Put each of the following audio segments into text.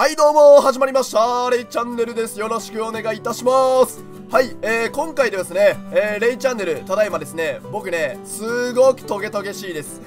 はいどうも始まりましたレイチャンネルですよろしくお願いいたしますはい、えー、今回でですね、えー、レイチャンネルただいまですね僕ねすごくトゲトゲしいです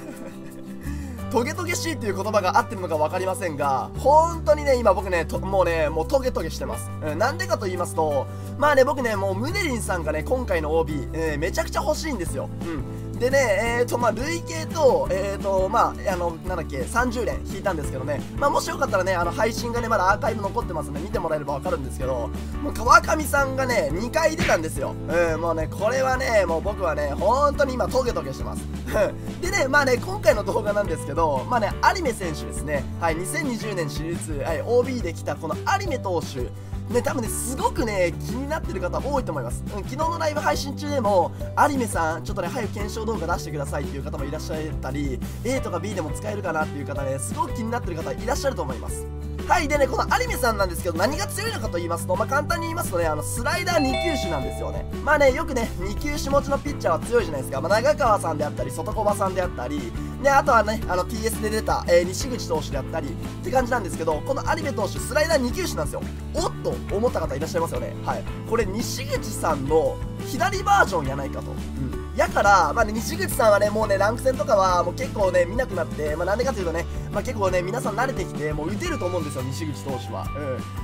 トゲトゲしいっていう言葉が合ってるのか分かりませんが、本当にね、今僕ね、もうね、もうトゲトゲしてます。うん、なんでかと言いますと、まあね、僕ね、もうムネリンさんがね、今回の OB、えー、めちゃくちゃ欲しいんですよ。うん。でね、えーと、まあ、累計と、えーと、まあ、あの、なんだっけ、30連引いたんですけどね、まあ、もしよかったらね、あの、配信がね、まだアーカイブ残ってますんで、見てもらえればわかるんですけど、もう川上さんがね、2回出たんですよ。うん、もうね、これはね、もう僕はね、本当に今、トゲトゲしてます。でね、まあね、今回の動画なんですけど、まあね、有馬選手ですね、はい、2020年シリーズ、はい、OB で来たこの有馬投手、ね、多分ね、すごくね、気になってる方多いと思います。うん、昨日のライブ配信中でも、アニメさん、ちょっとね、早く検証動画出してくださいっていう方もいらっしゃったり、A とか B でも使えるかなっていう方ね、すごく気になってる方いらっしゃると思います。はい、でね、この有馬さんなんですけど、何が強いのかと言いますと、まあ、簡単に言いますとね、あの、スライダー2球種なんですよね。まあね、よくね、2球種持ちのピッチャーは強いじゃないですか。まあ、長川さんであったり、外小場さんであったり、で、あとはね、あの、TS で出た、えー、西口投手であったり、って感じなんですけど、この有馬投手、スライダー2球種なんですよ。おっと思った方いらっしゃいますよね。はい。これ、西口さんの左バージョンやないかと。うん。やから、まあね、西口さんはね、もうね、ランク戦とかはもう結構ね、見なくなって、まあなんでかというとね、まあ結構ね、皆さん慣れてきて、もう打てると思うんですよ、西口投手は。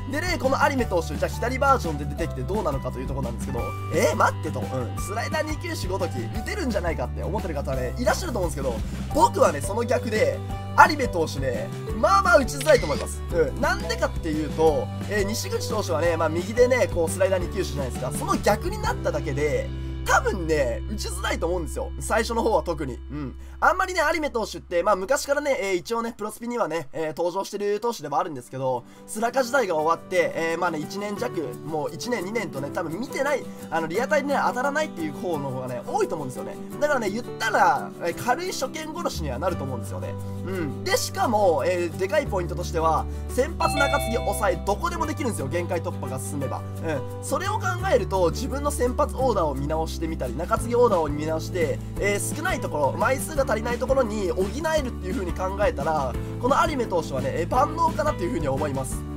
うん。でね、この有馬投手、じゃあ左バージョンで出てきてどうなのかというところなんですけど、えー、待ってと、うん、スライダー2球種ごとき、打てるんじゃないかって思ってる方はね、いらっしゃると思うんですけど、僕はね、その逆で、有馬投手ね、まあまあ打ちづらいと思います。うん。なんでかっていうと、えー、西口投手はね、まあ右でね、こうスライダー2球種じゃないですか。その逆になっただけで、多分ね、打ちづらいと思うんですよ。最初の方は特に。うん。あんまりね、有馬投手って、まあ昔からね、えー、一応ね、プロスピにはね、えー、登場してる投手でもあるんですけど、スラカ時代が終わって、えー、まあね、1年弱、もう1年2年とね、多分見てない、あの、リアタイでね、当たらないっていう方の方がね、多いと思うんですよね。だからね、言ったら、え軽い初見殺しにはなると思うんですよね。うん。で、しかも、えでかいポイントとしては、先発中継ぎ抑え、どこでもできるんですよ、限界突破が進めば。うん。それを考えると、自分の先発オーダーを見直してみたり、中継ぎオーダーを見直して、えー、少ないところ、枚数が足りないところに補えるっていう風に考えたら、この有馬投手はね、万能かなっていう風に思います。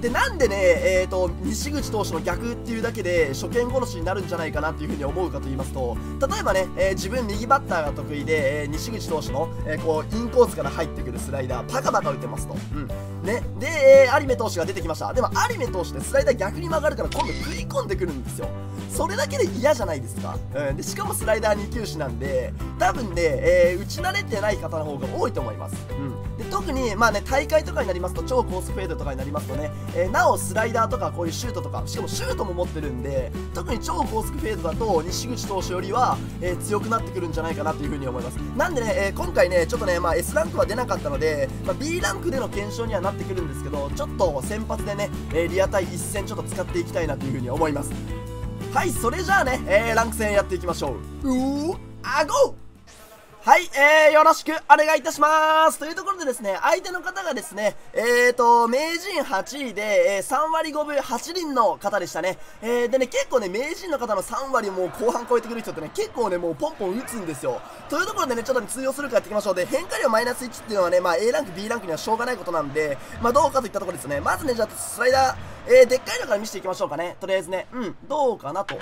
でなんでね、えーと、西口投手の逆っていうだけで初見殺しになるんじゃないかなっていうふに思うかと言いますと例えばね、えー、自分右バッターが得意で、えー、西口投手の、えー、こうインコースから入ってくるスライダーパカパカ打てますと、うんね、で、えー、有馬投手が出てきました。でも有馬投手ってスライダー逆に曲がるから今度食い込んでくるんですよ。それだけで嫌じゃないですか、うん、でしかもスライダー2球種なんで多分ね、えー、打ち慣れてない方の方が多いと思います、うん、で特にまあね大会とかになりますと超コースフェードとかになりますとね、えー、なおスライダーとかこういうシュートとかしかもシュートも持ってるんで特に超高速フェードだと西口投手よりは、えー、強くなってくるんじゃないかなというふうに思います。なんでね、え、今回ねちょっとね、まあ、S ランクは出なかったので、まあ、B ランクでの検証にはななってくるんですけどちょっと先発でね、えリアタイ一戦ちょっと使っていきたいなというふうに思います。はいそれじゃあね、えランク戦やっていきましょう。うーあご！はい、えー、よろしくお願いいたしますというところでですね、相手の方がですね、えーと、名人8位で、えー、3割5分8厘の方でしたね。えー、でね、結構ね、名人の方の3割も後半超えてくる人ってね、結構ね、もうポンポン打つんですよ。というところでね、ちょっと、ね、通用するかやっていきましょう。で、変化量マイナス1っていうのはね、まあ A ランク、B ランクにはしょうがないことなんで、まあどうかといったところですね。まずね、じゃあスライダー、えー、でっかいのから見せていきましょうかね。とりあえずね、うん、どうかなと。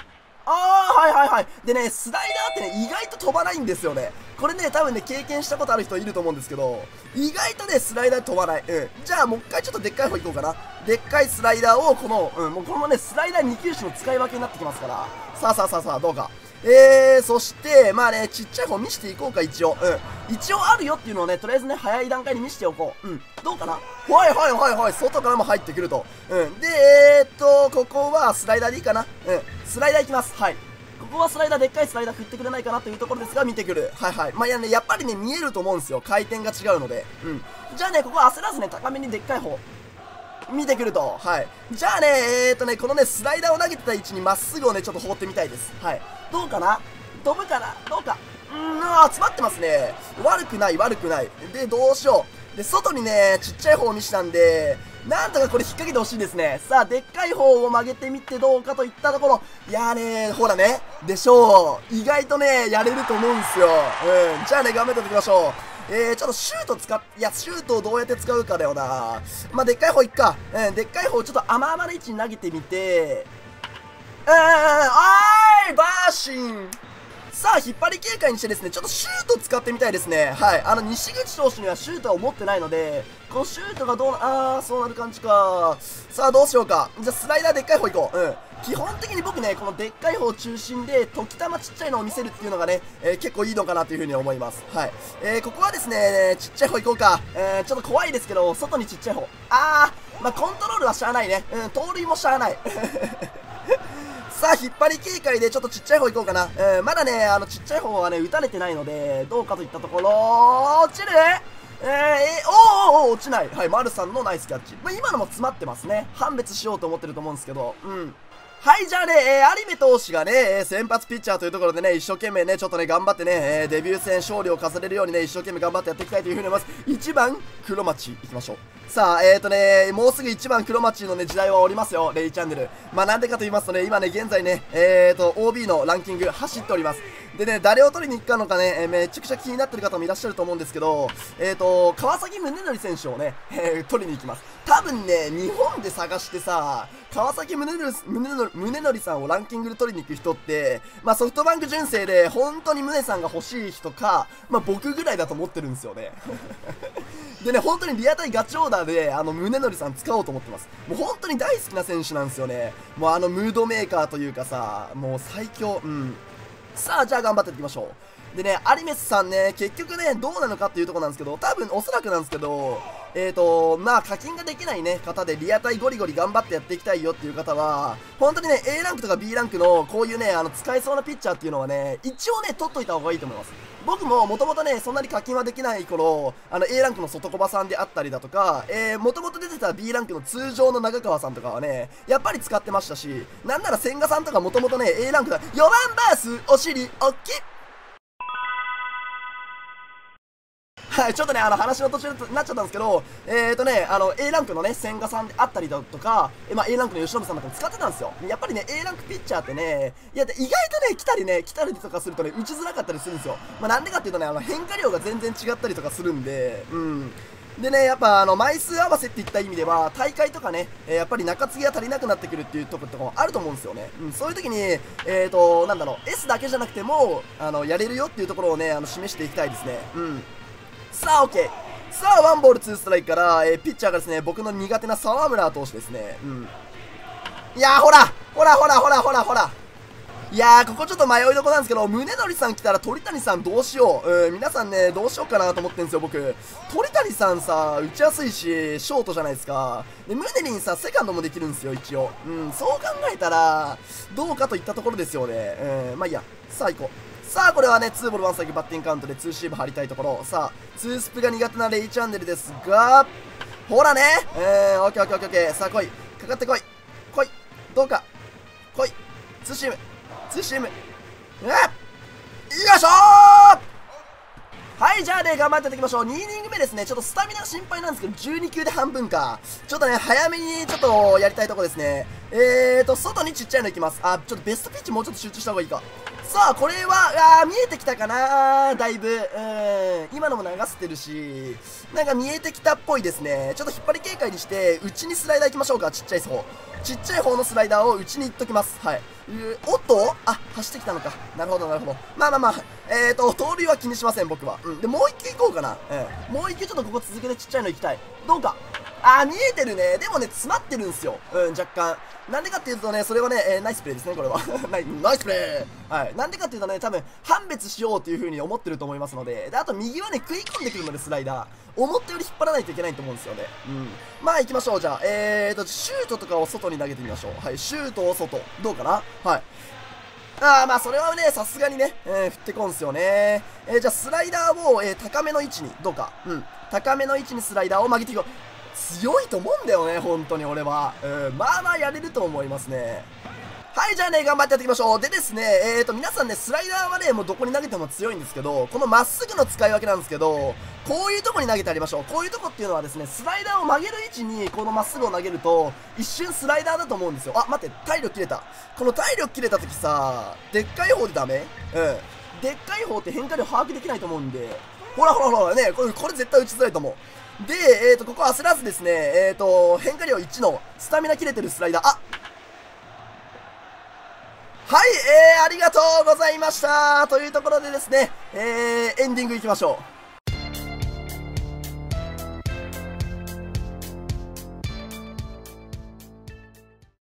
ああはいはいはい。でねスライダーってね意外と飛ばないんですよね。これね多分ね経験したことある人いると思うんですけど意外とねスライダー飛ばない。うん。じゃあもう一回ちょっとでっかい方行こうかな。でっかいスライダーをこのうんもうこのねスライダー2球種の使い分けになってきますから。さあさあさあさあどうか。えー、そして、まあね、ちっちゃい方見せていこうか、一応。うん。一応あるよっていうのをね、とりあえずね、早い段階に見せておこう。うん。どうかな？はいはいはいはい、外からも入ってくると。うん。で、えー、っと、ここはスライダーでいいかな？うん。スライダーいきます。はい。ここはスライダー、でっかいスライダー振ってくれないかなというところですが、見てくる。はいはい。まあ、いやね、やっぱりね、見えると思うんですよ。回転が違うので。うん。じゃあね、ここは焦らずね、高めにでっかい方。見てくると。はい。じゃあね、えーとね、このね、スライダーを投げてた位置にまっすぐをね、ちょっと放ってみたいです。はい。どうかな？飛ぶかな？どうか？うーん、集まってますね。悪くない、悪くない。で、どうしよう。で、外にね、ちっちゃい方を見したんで、なんとかこれ引っ掛けてほしいですね。さあ、でっかい方を曲げてみてどうかといったところ。いやーねほらね。でしょう。意外とね、やれると思うんですよ。うん。じゃあね、頑張っておきましょう。えー、ちょっとシュート使っ、いや、シュートをどうやって使うかだよな。まあ、でっかい方いっか。うん、でっかい方ちょっと甘々な位置に投げてみて、うーん、おーいバーシンさあ、引っ張り警戒にしてですね、ちょっとシュート使ってみたいですね。はい。あの、西口投手にはシュートは持ってないので、このシュートがどうな、あー、そうなる感じか。さあ、どうしようか。じゃあ、スライダーでっかい方行こう。うん。基本的に僕ね、このでっかい方中心で、時たまちっちゃいのを見せるっていうのがね、えー、結構いいのかなというふうに思います。はい。えー、ここはですね、ちっちゃい方行こうか。えー、ちょっと怖いですけど、外にちっちゃい方。あー、まあ、コントロールはしゃあないね。うん、盗塁もしゃあない。さあ、引っ張り警戒でちょっとちっちゃい方行こうかな。うん、まだね、あの、ちっちゃい方はね、打たれてないので、どうかといったところ、落ちるえー、えー、おーお落ちない。はい、丸さんのナイスキャッチ。まあ、今のも詰まってますね。判別しようと思ってると思うんですけど、うん。はい、じゃあね、えー、有部投手がねえ、先発ピッチャーというところでね、一生懸命ね、ちょっとね、頑張ってね、えー、デビュー戦勝利を飾れるようにね、一生懸命頑張ってやっていきたいというふうに思います。1番、黒町、いきましょう。さあ、えーとね、もうすぐ1番黒町のね、時代はおりますよ、レイチャンネル。まあ、なんでかと言いますとね、今ね、現在ね、えーと、OB のランキング走っております。でね、誰を取りに行くかのかね、えー、めちゃくちゃ気になってる方もいらっしゃると思うんですけど、えーと、川崎宗則選手をね、えー、取りに行きます。多分ね、日本で探してさ、川崎宗則さんをランキングで取りに行く人って、まあソフトバンク純正で本当に宗さんが欲しい人か、まあ僕ぐらいだと思ってるんですよね。でね、本当にリアタイガチオーダーで、あの、宗則さん使おうと思ってます。もう本当に大好きな選手なんですよね。もうあの、ムードメーカーというかさ、もう最強、うん。さあ、じゃあ頑張っていきましょう。でね、有メスさんね、結局ね、どうなのかっていうとこなんですけど、多分おそらくなんですけど、えーと、まあ課金ができないね、方でリアタイゴリゴリ頑張ってやっていきたいよっていう方は、本当にね、A ランクとか B ランクのこういうね、あの、使えそうなピッチャーっていうのはね、一応ね、取っといた方がいいと思います。僕ももともとね、そんなに課金はできない頃、あの A ランクの外小場さんであったりだとか、えー、もともと出てた B ランクの通常の長川さんとかはね、やっぱり使ってましたし、なんなら千賀さんとかもともとね、A ランクだ、4番バース、お尻、おっきはい、ちょっとね、あの、話の途中になっちゃったんですけど、えーとね、あの、A ランクのね、千賀さんであったりだとか、えまあ、A ランクの吉信さんとかも使ってたんですよ。やっぱりね、A ランクピッチャーってね、いや、意外とね、来たりね、来たりとかするとね、打ちづらかったりするんですよ。まあ、なんでかっていうとね、あの、変化量が全然違ったりとかするんで、うん。でね、やっぱあの枚数合わせっていった意味では、大会とかね、えー、やっぱり中継ぎが足りなくなってくるっていうところとかもあると思うんですよね。うん、そういう時に、えーと、なんだろう、S だけじゃなくても、あの、やれるよっていうところをね、あの、示していきたいですね。うん。さあ、OK。さあ、ワンボールツーストライクから、えー、ピッチャーがですね、僕の苦手な沢村投手ですね。うん。いやー、ほらほらほらほらほらほらいやー、ここちょっと迷いどこなんですけど、宗則さん来たら鳥谷さんどうしよう。うん、皆さんね、どうしようかなと思ってんですよ、僕。鳥谷さんさ、打ちやすいし、ショートじゃないですか。で、ムネリンさ、セカンドもできるんですよ、一応。うん、そう考えたら、どうかといったところですよね。うん、まあいいや。さあ行こう。さあ、これはね、2ボール1ストライクバッティングカウントで2シーブ張りたいところ。さあ、2スプが苦手なレイチャンネルですが、ほらねえー、オッケーオッケーオッケーオッケー。さあ、来い。かかってこい。来い。どうか。来い。ツーシーム。ツーシーム。えよいしょはい、じゃあね、頑張っていきましょう。2イニング目ですね。ちょっとスタミナ心配なんですけど、12球で半分か。ちょっとね、早めにちょっとやりたいとこですね。えーと、外にちっちゃいのいきます。あ、ちょっとベストピッチもうちょっと集中した方がいいか。さあ、これは、あ見えてきたかなだいぶ。うん。今のも流してるし、なんか見えてきたっぽいですね。ちょっと引っ張り警戒にして、内にスライダー行きましょうか。ちっちゃい方。ちっちゃい方のスライダーを内に行っときます。はい。おっと？あ、走ってきたのか。なるほど、なるほど。まあまあまあ、えーと、盗塁は気にしません、僕は。うん。で、もう一球行こうかな。うん。もう一球ちょっとここ続けてちっちゃいの行きたい。どうか？あー、見えてるね。でもね、詰まってるんですよ。うん、若干。なんでかっていうとね、それはね、えー、ナイスプレーですね、これは。ナイスプレーはい。なんでかっていうとね、多分、判別しようっていう風に思ってると思いますので、で、あと右はね、食い込んでくるので、スライダー。思ったより引っ張らないといけないと思うんですよね。うん。まあ、行きましょう、じゃあ。えーと、シュートとかを外に投げてみましょう。はい、シュートを外。どうかな？はい。ああ、まあ、それはね、さすがにね、えー、振ってこんすよね。えー、じゃあ、スライダーを、えー、高めの位置に、どうか。うん。高めの位置にスライダーを曲げていこう。強いと思うんだよね、本当に俺は。うん、まあまあやれると思いますね。はい、じゃあね、頑張ってやっていきましょう。でですね、えーと、皆さんね、スライダーはね、もうどこに投げても強いんですけど、このまっすぐの使い分けなんですけど、こういうとこに投げてありましょう。こういうとこっていうのはですね、スライダーを曲げる位置に、このまっすぐを投げると、一瞬スライダーだと思うんですよ。あ、待って、体力切れた。この体力切れた時さ、でっかい方でダメ？うん。でっかい方って変化量把握できないと思うんで、ほらほらほらね、これ、これ絶対打ちづらいと思う。で、えっ、ー、と、ここ焦らずですね、えっ、ー、と、変化量1のスタミナ切れてるスライダー。あはい、えー、ありがとうございましたというところでですね、えー、エンディングいきましょう。